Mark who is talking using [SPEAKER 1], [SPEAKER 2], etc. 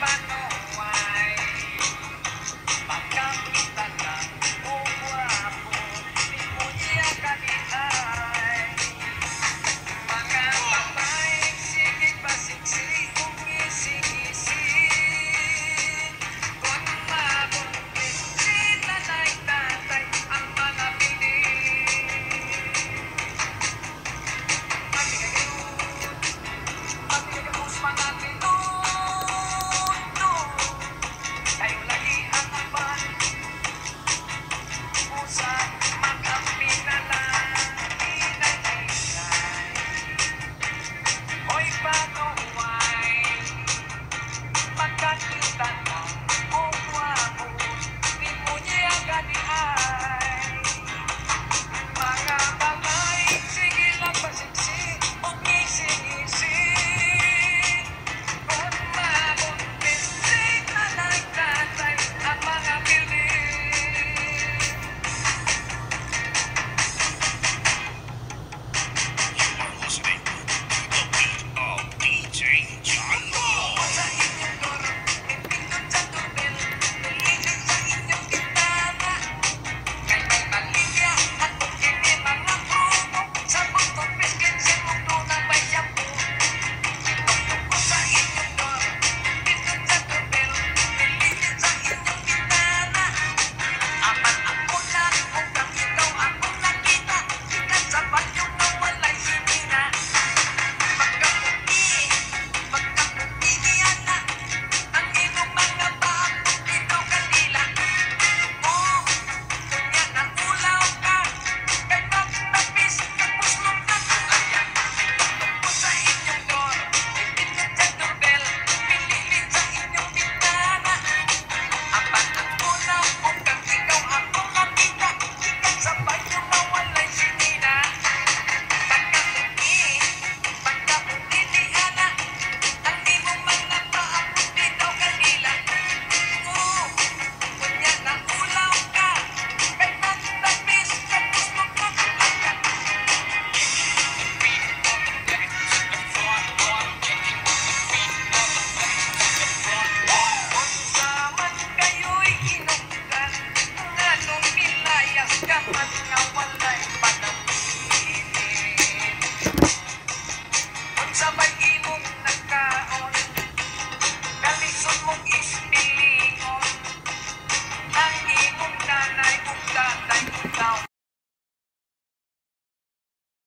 [SPEAKER 1] back.